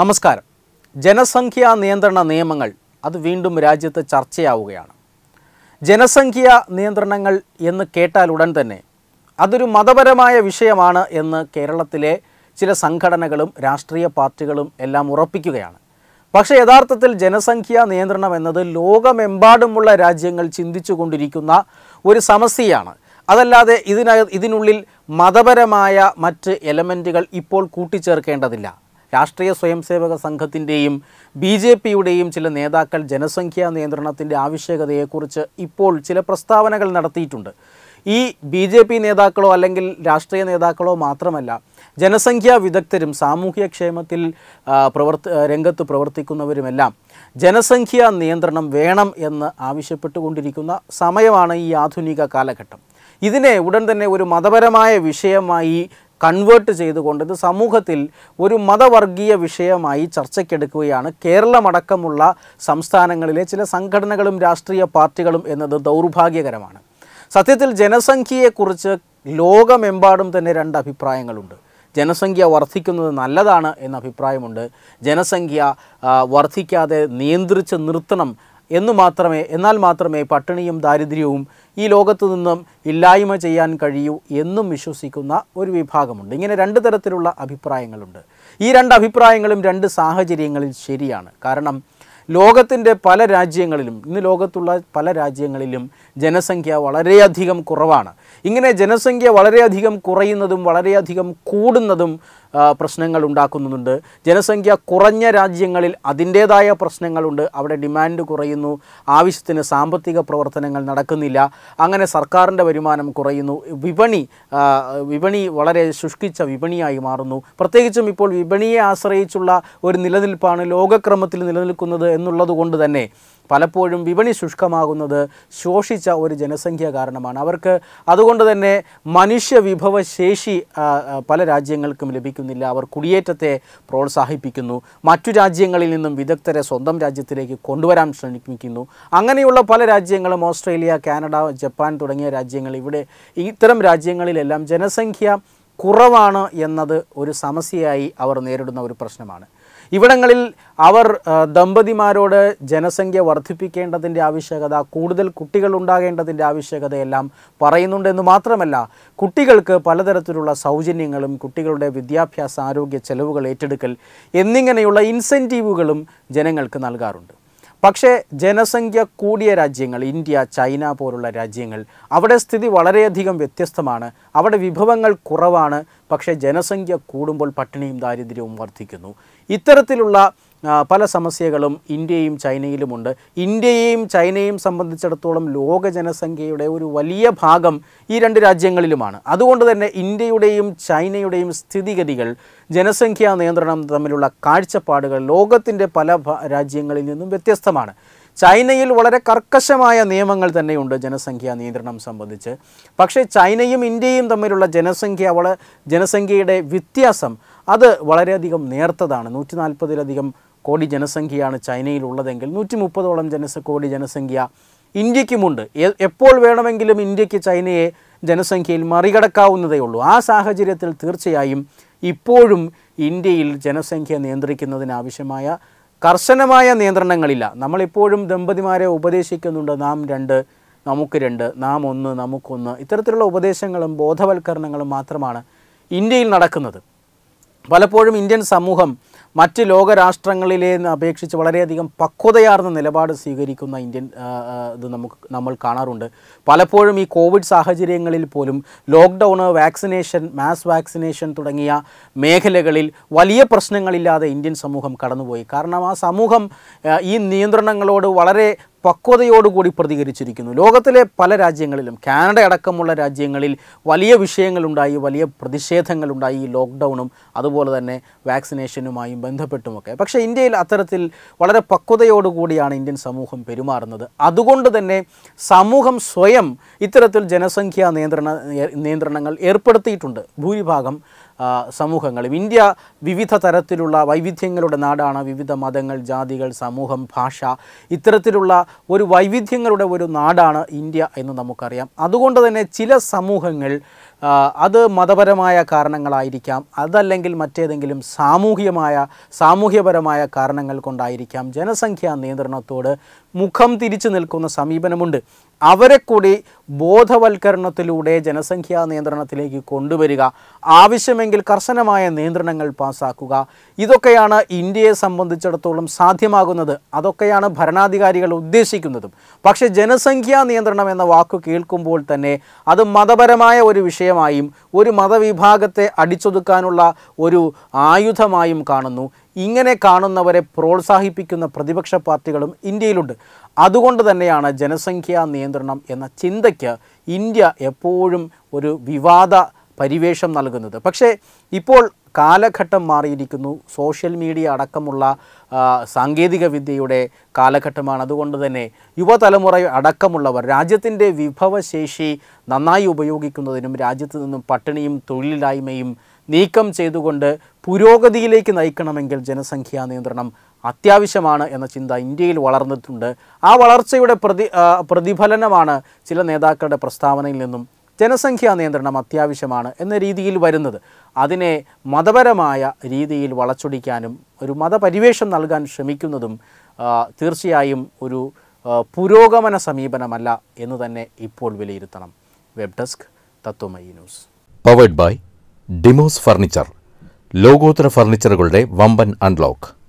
നമസ്കാരം. ജനസംഖ്യാ നിയന്ത്രണ നിയമങ്ങൾ അത് വീണ്ടും രാജ്യത്ത് ചർച്ചയാവുകയാണ്. ജനസംഖ്യാ നിയന്ത്രണങ്ങൾ എന്ന് കേട്ടാൽ ഉടൻ തന്നെ അതൊരു മതപരമായ വിഷയമാണ് എന്ന് കേരളത്തിലെ ചില സംഘടനകളും രാഷ്ട്രീയ പാർട്ടികളും എല്ലാം ഉറപ്പിക്കുകയാണ്. പക്ഷേ യഥാർത്ഥത്തിൽ ജനസംഖ്യാ നിയന്ത്രണം എന്നത് ലോകമെമ്പാടുമുള്ള രാജ്യങ്ങൾ ചിന്തിച്ചു കൊണ്ടിരിക്കുന്ന ഒരു സമസ്യയാണ്. അതല്ലാതെ ഇതിന ഇതിനുള്ളിൽ മതപരമായ മറ്റ് എലമെന്റുകൾ ഇപ്പോൾ കൂട്ടിച്ചേർക്കേണ്ടതില്ല. രാഷ്ട്രീയ സ്വയംസേവക സംഘത്തിന്റെയും ബി ജെ പിയുടെയും ചില നേതാക്കൾ ജനസംഖ്യാ നിയന്ത്രണത്തിന്റെ ആവശ്യകതയെക്കുറിച്ച് ഇപ്പോൾ ചില പ്രസ്താവനകൾ നടത്തിയിട്ടുണ്ട്. ഈ ബി ജെ പി നേതാക്കളോ അല്ലെങ്കിൽ രാഷ്ട്രീയ നേതാക്കളോ മാത്രമല്ല ജനസംഖ്യാ വിദഗ്ധരും സാമൂഹ്യക്ഷേമത്തിൽ ക്ഷേമത്തിൽ പ്രവർത്തി രംഗത്ത് പ്രവർത്തിക്കുന്നവരുമെല്ലാം ജനസംഖ്യാ നിയന്ത്രണം വേണം എന്ന് ആവശ്യപ്പെട്ടുകൊണ്ടിരിക്കുന്ന സമയമാണ് ഈ ആധുനിക കാലഘട്ടം. ഇതിനെ ഉടൻ തന്നെ ഒരു മതപരമായ വിഷയമായി കൺവേർട്ട് ചെയ്തുകൊണ്ട് ഇത് സമൂഹത്തിൽ ഒരു മതവർഗീയ വിഷയമായി ചർച്ചയ്ക്കെടുക്കുകയാണ്. കേരളമടക്കമുള്ള സംസ്ഥാനങ്ങളിലെ ചില സംഘടനകളും രാഷ്ട്രീയ പാർട്ടികളും എന്നത് ദൗർഭാഗ്യകരമാണ്. സത്യത്തിൽ ജനസംഖ്യയെക്കുറിച്ച് ലോകമെമ്പാടും തന്നെ രണ്ട് അഭിപ്രായങ്ങളുണ്ട്. ജനസംഖ്യ വർദ്ധിക്കുന്നത് നല്ലതാണ് എന്ന അഭിപ്രായമുണ്ട്. ജനസംഖ്യ വർദ്ധിക്കാതെ നിയന്ത്രിച്ച് നിർത്തണം എന്ന് മാത്രമേ എന്നാൽ മാത്രമേ പട്ടിണിയും ദാരിദ്ര്യവും ഈ ലോകത്തു നിന്നും ഇല്ലായ്മ ചെയ്യാൻ കഴിയൂ എന്നും വിശ്വസിക്കുന്ന ഒരു വിഭാഗമുണ്ട്. ഇങ്ങനെ രണ്ട് തരത്തിലുള്ള അഭിപ്രായങ്ങളുണ്ട്. ഈ രണ്ട് അഭിപ്രായങ്ങളും രണ്ട് സാഹചര്യങ്ങളിൽ ശരിയാണ്. കാരണം ലോകത്തിന്റെ പല രാജ്യങ്ങളിലും ഇന്ന് ലോകത്തുള്ള പല രാജ്യങ്ങളിലും ജനസംഖ്യ വളരെയധികം കുറവാണ്. ഇങ്ങനെ ജനസംഖ്യ വളരെയധികം കുറയുന്നതും വളരെയധികം കൂടുന്നതും പ്രശ്നങ്ങൾ ഉണ്ടാക്കുന്നുണ്ട്. ജനസംഖ്യ കുറഞ്ഞ രാജ്യങ്ങളിൽ അതിന്റേതായ പ്രശ്നങ്ങളുണ്ട്. അവിടെ ഡിമാൻഡ് കുറയുന്നു. ആവശ്യത്തിന് സാമ്പത്തിക പ്രവർത്തനങ്ങൾ നടക്കുന്നില്ല. അങ്ങനെ സർക്കാരിന്റെ വരുമാനം കുറയുന്നു. വിപണി വിപണി വളരെ ശുഷ്കിച്ച വിപണിയായി മാറുന്നു. പ്രത്യേകിച്ചും ഇപ്പോൾ വിപണിയെ ആശ്രയിച്ചുള്ള ഒരു നിലനിൽപ്പാണ് ലോകക്രമത്തിൽ നിലനിൽക്കുന്നത് എന്നുള്ളത് കൊണ്ട് തന്നെ. പലപ്പോഴും വിപണി ശുഷ്കമാകുന്നത് ശോഷിച്ച ഒരു ജനസംഖ്യ കാരണമാണ്. അവർക്ക് അതുകൊണ്ട് തന്നെ മനുഷ്യ വിഭവശേഷി പല രാജ്യങ്ങൾക്കും ലഭിക്കുന്നില്ല. അവർ കുടിയേറ്റത്തെ പ്രോത്സാഹിപ്പിക്കുന്നു. മറ്റു രാജ്യങ്ങളിൽ നിന്നും വിദഗ്ധരെ സ്വന്തം രാജ്യത്തിലേക്ക് കൊണ്ടുവരാൻ ശ്രമിക്കുന്നു. അങ്ങനെയുള്ള പല രാജ്യങ്ങളും ഓസ്ട്രേലിയ കാനഡ ജപ്പാൻ തുടങ്ങിയ രാജ്യങ്ങൾ ഇവിടെ ഇത്തരം രാജ്യങ്ങളിലെല്ലാം ജനസംഖ്യ കുറവാണ് എന്നത് ഒരു സമസ്യയായി അവർ നേരിടുന്ന ഒരു പ്രശ്നമാണ്. ഇവിടങ്ങളിൽ അവർ ദമ്പതിമാരോട് ജനസംഖ്യ വർദ്ധിപ്പിക്കേണ്ടതിന്റെ ആവശ്യകത കൂടുതൽ കുട്ടികൾ ഉണ്ടാകേണ്ടതിന്റെ ആവശ്യകതയെല്ലാം പറയുന്നുണ്ടെന്ന് മാത്രമല്ല കുട്ടികൾക്ക് പലതരത്തിലുള്ള സൗജന്യങ്ങളും കുട്ടികളുടെ വിദ്യാഭ്യാസ ആരോഗ്യ ചെലവുകൾ ഏറ്റെടുക്കൽ എന്നിങ്ങനെയുള്ള ഇൻസെന്റീവുകളും ജനങ്ങൾക്ക് നൽകാറുണ്ട്. പക്ഷേ ജനസംഖ്യ കൂടിയ രാജ്യങ്ങൾ ഇന്ത്യ ചൈന പോലുള്ള രാജ്യങ്ങൾ അവിടെ സ്ഥിതി വളരെയധികം വ്യത്യസ്തമാണ്. അവിടെ വിഭവങ്ങൾ കുറവാണ്. പക്ഷേ ജനസംഖ്യ കൂടുമ്പോൾ പട്ടിണിയും ദാരിദ്ര്യവും വർദ്ധിക്കുന്നു. ഇത്തരത്തിലുള്ള പല സമസ്യകളും ഇന്ത്യയും ചൈനയിലുമുണ്ട്. ഇന്ത്യയെയും ചൈനയും സംബന്ധിച്ചിടത്തോളം ലോക ജനസംഖ്യയുടെ ഒരു വലിയ ഭാഗം ഈ രണ്ട് രാജ്യങ്ങളിലുമാണ്. അതുകൊണ്ട് തന്നെ ഇന്ത്യയുടെയും ചൈനയുടെയും സ്ഥിതിഗതികൾ ജനസംഖ്യാ നിയന്ത്രണം തമ്മിലുള്ള കാഴ്ചപ്പാടുകൾ ലോകത്തിന്റെ പല രാജ്യങ്ങളിൽ നിന്നും വ്യത്യസ്തമാണ്. ചൈനയിൽ വളരെ കർക്കശമായ നിയമങ്ങൾ തന്നെയുണ്ട് ജനസംഖ്യാ നിയന്ത്രണം സംബന്ധിച്ച്. പക്ഷേ ചൈനയും ഇന്ത്യയും തമ്മിലുള്ള ജനസംഖ്യ വള ജനസംഖ്യയുടെ വ്യത്യാസം അത് വളരെയധികം നേർത്തതാണ്. നൂറ്റി നാൽപ്പതിലധികം കോടി ജനസംഖ്യയാണ് ചൈനയിലുള്ളതെങ്കിൽ നൂറ്റി മുപ്പതോളം ജനസ കോടി ജനസംഖ്യ ഇന്ത്യക്കുമുണ്ട്. എപ്പോൾ വേണമെങ്കിലും ഇന്ത്യയ്ക്ക് ചൈനയെ ജനസംഖ്യയിൽ മറികടക്കാവുന്നതേ ഉള്ളൂ. ആ സാഹചര്യത്തിൽ തീർച്ചയായും ഇപ്പോഴും ഇന്ത്യയിൽ ജനസംഖ്യ നിയന്ത്രിക്കുന്നതിനാവശ്യമായ കർശനമായ നിയന്ത്രണങ്ങളില്ല. നമ്മളിപ്പോഴും ദമ്പതിമാരെ ഉപദേശിക്കുന്നുണ്ട്. നാം രണ്ട് നമുക്ക് രണ്ട് നാം ഒന്ന് നമുക്കൊന്ന്. ഇത്തരത്തിലുള്ള ഉപദേശങ്ങളും ബോധവൽക്കരണങ്ങളും മാത്രമാണ് ഇന്ത്യയിൽ നടക്കുന്നത്. പലപ്പോഴും ഇന്ത്യൻ സമൂഹം മറ്റ് ലോകരാഷ്ട്രങ്ങളിലെ അപേക്ഷിച്ച് വളരെയധികം പക്വതയാർന്ന നിലപാട് സ്വീകരിക്കുന്ന ഇന്ത്യൻ ഇത് നമുക്ക് നമ്മൾ കാണാറുണ്ട്. പലപ്പോഴും ഈ കോവിഡ് സാഹചര്യങ്ങളിൽ പോലും ലോക്ക്ഡൗണ് വാക്സിനേഷൻ മാസ് വാക്സിനേഷൻ തുടങ്ങിയ മേഖലകളിൽ വലിയ പ്രശ്നങ്ങളില്ലാതെ ഇന്ത്യൻ സമൂഹം കടന്നുപോയി. കാരണം ആ സമൂഹം ഈ നിയന്ത്രണങ്ങളോട് വളരെ പക്വതയോടുകൂടി പ്രതികരിച്ചിരിക്കുന്നു. ലോകത്തിലെ പല രാജ്യങ്ങളിലും കാനഡ അടക്കമുള്ള രാജ്യങ്ങളിൽ വലിയ വിഷയങ്ങളുണ്ടായി വലിയ പ്രതിഷേധങ്ങളുണ്ടായി ഈ ലോക്ക്ഡൗണും അതുപോലെ തന്നെ വാക്സിനേഷനുമായും ബന്ധപ്പെട്ടുമൊക്കെ. പക്ഷേ ഇന്ത്യയിൽ അത്തരത്തിൽ വളരെ പക്വതയോടുകൂടിയാണ് ഇന്ത്യൻ സമൂഹം പെരുമാറുന്നത്. അതുകൊണ്ട് തന്നെ സമൂഹം സ്വയം ഇത്തരത്തിൽ ജനസംഖ്യാ നിയന്ത്രണ നിയന്ത്രണങ്ങൾ ഏർപ്പെടുത്തിയിട്ടുണ്ട്. ഭൂരിഭാഗം സമൂഹങ്ങളും. ഇന്ത്യ വിവിധ തരത്തിലുള്ള വൈവിധ്യങ്ങളുടെ നാടാണ്. വിവിധ മതങ്ങൾ ജാതികൾ സമൂഹം ഭാഷ. ഇത്തരത്തിലുള്ള ഒരു വൈവിധ്യങ്ങളുടെ ഒരു നാടാണ് ഇന്ത്യ എന്ന് നമുക്കറിയാം. അതുകൊണ്ട് തന്നെ ചില സമൂഹങ്ങൾ അത് മതപരമായ കാരണങ്ങളായിരിക്കാം. അതല്ലെങ്കിൽ മറ്റേതെങ്കിലും സാമൂഹ്യമായ സാമൂഹ്യപരമായ കാരണങ്ങൾ കൊണ്ടായിരിക്കാം. ജനസംഖ്യാ നിയന്ത്രണത്തോട് മുഖം തിരിച്ചു നിൽക്കുന്ന സമീപനമുണ്ട്. അവരെ കൂടി ബോധവൽക്കരണത്തിലൂടെ ജനസംഖ്യാ നിയന്ത്രണത്തിലേക്ക് കൊണ്ടുവരിക ആവശ്യമെങ്കിൽ കർശനമായ നിയന്ത്രണങ്ങൾ പാസാക്കുക. ഇതൊക്കെയാണ് ഇന്ത്യയെ സംബന്ധിച്ചിടത്തോളം സാധ്യമാകുന്നത്. അതൊക്കെയാണ് ഭരണാധികാരികൾ ഉദ്ദേശിക്കുന്നതും. പക്ഷേ ജനസംഖ്യാ നിയന്ത്രണം എന്ന വാക്ക് കേൾക്കുമ്പോൾ തന്നെ അത് മതപരമായ ഒരു വിഷയമായും ഒരു മതവിഭാഗത്തെ അടിച്ചൊതുക്കാനുള്ള ഒരു ആയുധമായും കാണുന്നു. ഇങ്ങനെ കാണുന്നവരെ പ്രോത്സാഹിപ്പിക്കുന്ന പ്രതിപക്ഷ പാർട്ടികളും ഇന്ത്യയിലുണ്ട്. അതുകൊണ്ട് തന്നെയാണ് ജനസംഖ്യാ നിയന്ത്രണം എന്ന ചിന്തയ്ക്ക് ഇന്ത്യ എപ്പോഴും ഒരു വിവാദ പരിവേഷം നൽകുന്നത്. പക്ഷേ ഇപ്പോൾ കാലഘട്ടം മാറിയിരിക്കുന്നു. സോഷ്യൽ മീഡിയ അടക്കമുള്ള സാങ്കേതിക വിദ്യയുടെ കാലഘട്ടമാണ്. അതുകൊണ്ട് തന്നെ യുവതലമുറ അടക്കമുള്ളവർ രാജ്യത്തിന്റെ വിഭവശേഷി നന്നായി ഉപയോഗിക്കുന്നതിനും രാജ്യത്ത് നിന്നും പട്ടിണിയും തൊഴിലില്ലായ്മയും നീക്കം ചെയ്തുകൊണ്ട് പുരോഗതിയിലേക്ക് നയിക്കണമെങ്കിൽ ജനസംഖ്യാ നിയന്ത്രണം അത്യാവശ്യമാണ് എന്ന ചിന്ത ഇന്ത്യയിൽ വളർന്നിട്ടുണ്ട്. ആ വളർച്ചയുടെ പ്രതി പ്രതിഫലനമാണ് ചില നേതാക്കളുടെ പ്രസ്താവനയിൽ നിന്നും ജനസംഖ്യാ നിയന്ത്രണം അത്യാവശ്യമാണ് എന്ന രീതിയിൽ വരുന്നത്. അതിനെ മതപരമായ രീതിയിൽ വളച്ചൊടിക്കാനും ഒരു മതപരിവേഷം നൽകാൻ ശ്രമിക്കുന്നതും തീർച്ചയായും ഒരു പുരോഗമന സമീപനമല്ല എന്ന് തന്നെ ഇപ്പോൾ വിലയിരുത്തണം. Web desk Tatwamayi news. Powered by Demos furniture ലോകോത്തര ഫർണിച്ചറുകളുടെ വമ്പൻ അൺലോക്ക്